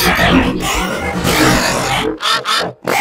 Ha ha ha!